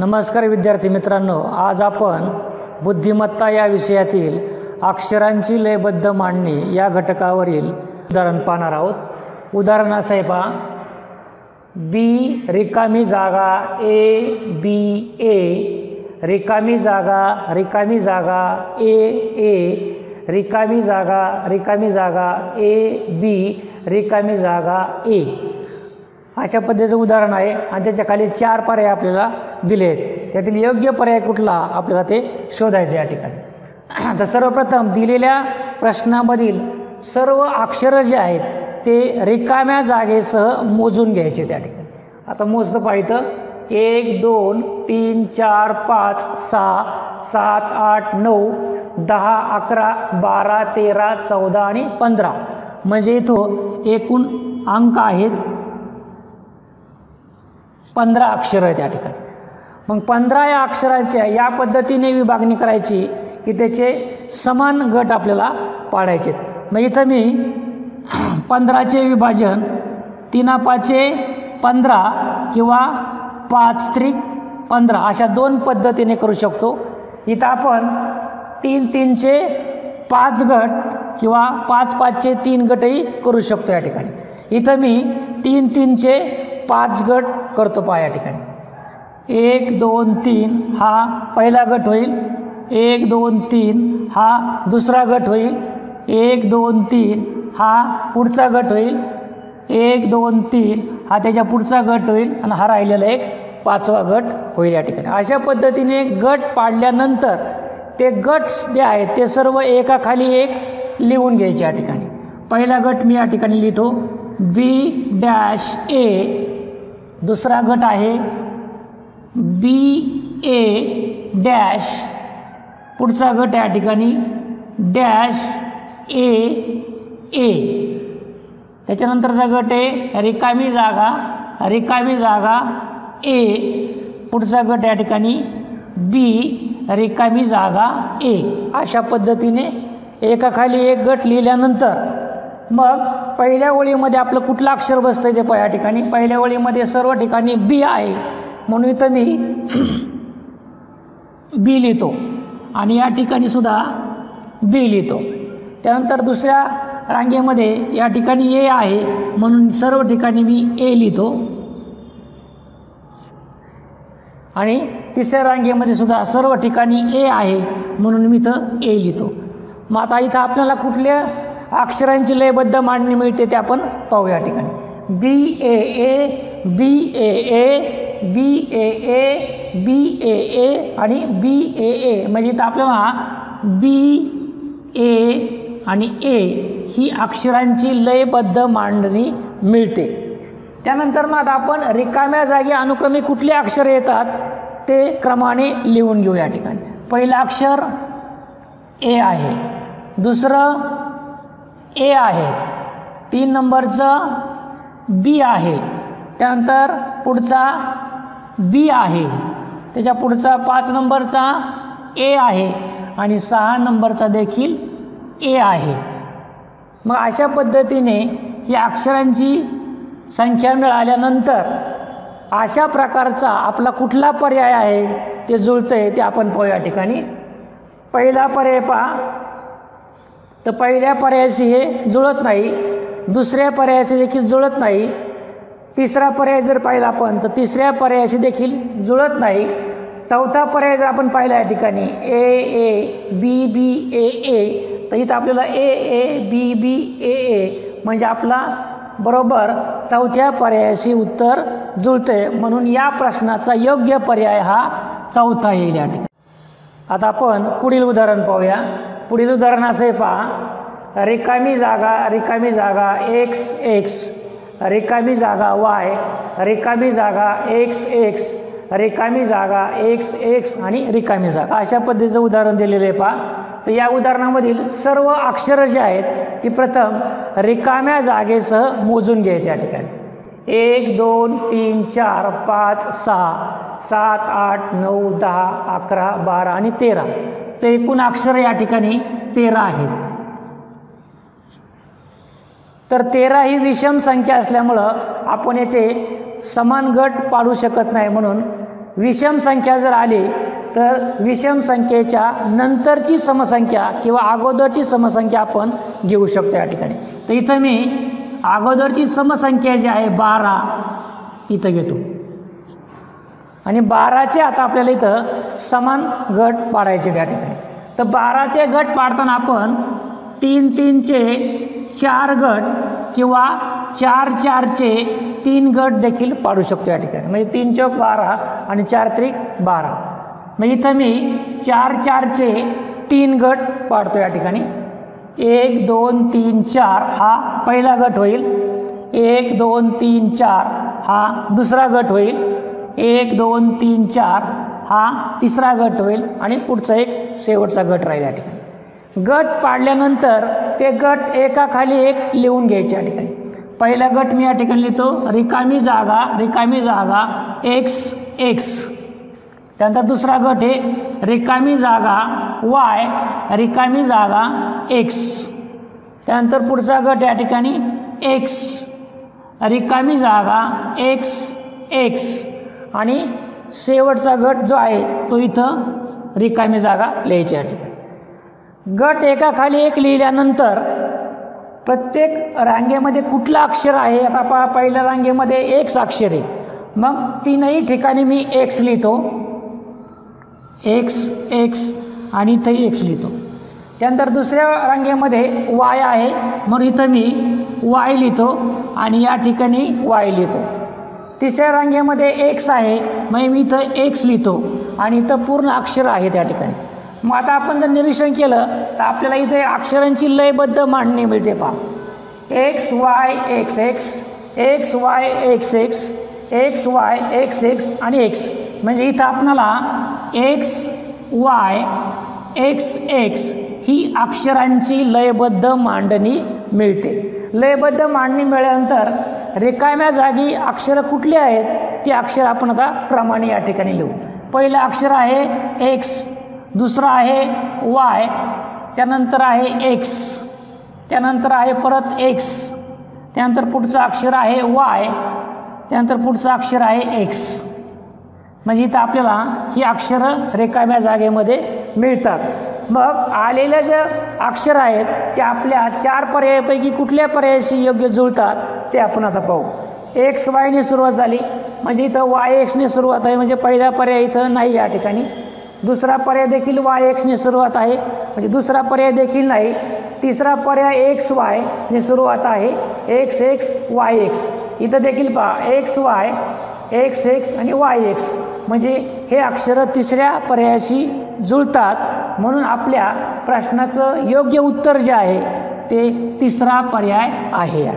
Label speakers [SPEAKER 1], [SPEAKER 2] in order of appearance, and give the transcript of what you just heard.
[SPEAKER 1] नमस्कार विद्यार्थी मित्रांनो आज आपण बुद्धिमत्ता या विषयातील अक्षरांची लयबद्ध मांडणी या घटकावरील उदाहरण पाहणार आहोत. उदाहरण असं आहे पहा बी रिकामी जागा ए बी ए रिकामी जागा रिकामी जागा ए ए रिकामी जागा रिकामी जागा ए बी रिकामी जागा ए अशा पद्धतीचं उदाहरण आहे आणि त्याच्याखाली चार पर्याय आपल्याला दिले. आहेत त्यातील योग्य पर्याय कुठला? आपल्याला ते शोधायचे या ठिकाणी. तर सर्वप्रथम दिलेल्या प्रश्नामधील सर्व अक्षरं जे आहेत ते रिकाम्या जागेसह मोजून घ्यायचे त्या ठिकाणी. आता मोजतं पाहिजे एक दोन तीन चार पाच सहा सात आठ नऊ दहा अकरा बारा तेरा चौदा आणि पंधरा. म्हणजे इथं एकूण अंक आहेत पंधरा अक्षरं आहे त्या ठिकाणी. मग पंधरा या अक्षराच्या या पद्धतीने विभागणी करायची की त्याचे समान गट आपल्याला पाडायचे मग इथं मी पंधराचे विभाजन तीना पाचे पंधरा किंवा पाच त्रिक पंधरा अशा दोन पद्धतीने करू शकतो. इथं आपण तीन तीनचे पाच गट किंवा पाच पाचचे तीन गटही करू शकतो या ठिकाणी. इथं मी तीन तीनचे पाच गट करतो पहा या ठिकाणी. एक दोन तीन हा पहिला गट होईल. एक दोन तीन हा दुसरा गट होईल. एक दोन तीन हा पुढचा गट होईल. एक दोन तीन हा त्याच्या पुढचा गट होईल आणि हा राहिलेला एक पाचवा गट होईल या ठिकाणी. अशा पद्धतीने गट पाडल्यानंतर ते गट्स जे आहेत ते सर्व एकाखाली एक लिहून घ्यायचे या ठिकाणी. पहिला गट मी या ठिकाणी लिहितो. B dash A. दुसरा गट आहे बी ए डॅश. पुढचा गट या ठिकाणी. Dash A A. त्याच्यानंतरचा गट आहे रिकामी जागा रिकामी जागा ए. पुढचा गट या ठिकाणी. बी रिकामी जागा ए. अशा पद्धतीने एकाखाली एक गट लिहिल्यानंतर मग पहिल्या ओळीमध्ये आपलं कुठलं अक्षर बसतं ते या ठिकाणी. पहिल्या ओळीमध्ये सर्व ठिकाणी बी आहे. म्हणून इथं मी बी लिहितो. आणि या ठिकाणी सुद्धा बी लिहितो. त्यानंतर दुसऱ्या रांगेमध्ये या ठिकाणी ए आहे म्हणून सर्व ठिकाणी मी ए लिहितो. आणि तिसऱ्या रांगेमध्ये सुद्धा सर्व ठिकाणी ए आहे म्हणून मी इथं ए लिहितो. मग आता इथं आपल्याला कुठल्या अक्षरांची लयबद्ध मांडणी मिळते ते आपण पाहू या ठिकाणी. बी ए A B A A B A A B ए ए आणि बी ए ए म्हणजे इथं आपल्याला बी ए आणि ए ही अक्षरांची लयबद्ध मांडणी मिळते. त्यानंतर मग आता आपण रिकाम्या जागी अनुक्रमे कुठले अक्षर येतात ते क्रमाने लिहून घेऊ या ठिकाणी. पहिलं अक्षर ए आहे. दुसरं ए आहे. तीन नंबरचं बी आहे. त्यानंतर पुढचा बी आहे. त्याच्या पुढचा पाच नंबरचा ए आहे आणि सहा नंबरचा देखील ए आहे. मग अशा पद्धतीने ही अक्षरांची संख्या मिळाल्यानंतर अशा प्रकारचा आपला कुठला पर्याय आहे ते जुळतं आहे ते आपण पाहू या ठिकाणी. पहिला पर्याय पहा. तर पहिल्या पर्यायाशी हे जुळत नाही. दुसऱ्या पर्यायाशी देखील जुळत नाही. तिसरा पर्याय जर पाहिला आपण तर तिसऱ्या पर्यायाशी देखील जुळत नाही. चौथा पर्याय जर आपण पाहिला या ठिकाणी ए ए बी बी ए ए तर इथं आपल्याला ए ए बी बी ए ए म्हणजे आपला बरोबर चौथ्या पर्यायाशी उत्तर जुळते म्हणून या प्रश्नाचा योग्य पर्याय हा चौथा येईल या ठिकाणी. आता आपण पुढील उदाहरण पाहूया. पुढील उदाहरण असं आहे पहा. रिकामी जागा रिकामी जागा एक्स एक्स रिकामी जागा वाय रिकामी जागा एक्स एक्स रिकामी जागा एक्स एक्स आणि रिकामी जागा. अशा पद्धतीचं उदाहरण दिलेलं आहे पहा. तर या उदाहरणामधील सर्व अक्षरं जी आहेत ती प्रथम रिकाम्या जागेसह मोजून घ्यायच्या या ठिकाणी. एक दोन तीन चार पाच सहा सात आठ नऊ दहा अकरा बारा आणि तेरा. तर एकूण अक्षरं या ठिकाणी तेरा आहेत. तर तेरा ही विषम संख्या असल्यामुळं आपण याचे समान गट पाडू शकत नाही म्हणून विषम संख्या जर आली तर विषम संख्येच्या नंतरची समसंख्या किंवा अगोदरची समसंख्या आपण घेऊ शकतो या ठिकाणी. तर इथं मी अगोदरची समसंख्या जी आहे बारा इथं घेतो. आणि बाराचे आता आपल्याला इथं समान गट पाडायचे त्या ठिकाणी. तर बाराचे गट पाडताना आपण तीन तीनचे चार गट किंवा चार चारचे तीन गट देखील पाडू शकतो या ठिकाणी. म्हणजे तीन चौक बारा आणि चार त्रिक बारा. मग इथं मी चार चारचे तीन गट पाडतो या ठिकाणी. एक दोन तीन चार हा पहिला गट होईल. एक दोन तीन चार हा दुसरा गट होईल. एक दोन तीन चार हा तिसरा गट होईल आणि पुढचा एक शेवटचा गट राहील या ठिकाणी. गट पाडल्यानंतर ते गट एकाखाली एक लिहून घ्यायचे या ठिकाणी. पहिला गट मी या ठिकाणी लिहितो रिकामी जागा रिकामी जागा एक्स एक्स त्यानंतर दुसरा गट आहे रिकामी जागा वाय रिकामी जागा एक्स त्यानंतर पुढचा गट या ठिकाणी एक्स रिकामी जागा एक्स एक्स आणि शेवटचा गट जो आहे तो इथं रिकामी जागा लिहायची या ठिकाणी गट एकाखाली एक लिहिल्यानंतर प्रत्येक रांगेमध्ये कुठलं अक्षर आहे? आता पा पहिल्या रांगेमध्ये एक्स अक्षर आहे. मग तीनही ठिकाणी मी एक्स लिहितो. एक्स एक्स आणि इथंही एक्स लिहितो. त्यानंतर दुसऱ्या रांगेमध्ये वाय आहे. म्हणून इथं मी वाय लिहितो आणि या ठिकाणी वाय लिहितो. तिसऱ्या रांगेमध्ये एक्स आहे. मग मी इथं एक्स लिहितो आणि इथं पूर्ण अक्षर आहे त्या ठिकाणी. मग आता आपण जर निरीक्षण केलं तर आपल्याला इथे अक्षरांची लयबद्ध मांडणी मिळते पहा. X Y X X X Y X X X Y X X आणि एक्स म्हणजे इथं आपणाला एक्स वाय एक्स एक्स ही अक्षरांची लयबद्ध मांडणी मिळते. लयबद्ध मांडणी मिळाल्यानंतर रिकाम्या जागी अक्षरं कुठली आहेत? ती अक्षर आपण आता क्रमाने या ठिकाणी लिहू. पहिलं अक्षर आहे एक्स दुसरं आहे वाय त्यानंतर आहे एक्स त्यानंतर आहे परत एक्स त्यानंतर पुढचं अक्षर आहे वाय त्यानंतर पुढचं अक्षर आहे एक्स. म्हणजे इथं आपल्याला ही अक्षरं रिकाम्या जागेमध्ये मिळतात. मग आलेल्या ज्या अक्षर आहेत त्या आपल्या चार पर्यायापैकी कुठल्या पर्यायाशी योग्य जुळतात ते आपण आता पाहू. एक्स वायने सुरुवात झाली. म्हणजे इथं वाय एक्सने सुरुवात आहे. म्हणजे पहिला पर्याय इथं नाही या ठिकाणी. दुसरा पर्याय देखील वाय एक्सने सुरुवात आहे. म्हणजे दुसरा पर्याय देखील नाही. तिसरा पर्याय एक्स वाय ने सुरुवात आहे. एक्स एक्स वाय एक्स इथं देखील पहा एक्स वाय एक्स एक्स आणि वाय एक्स म्हणजे हे अक्षरं तिसऱ्या पर्यायाशी जुळतात. म्हणून आपल्या प्रश्नाचं योग्य उत्तर जे आहे ते तिसरा पर्याय आहे. या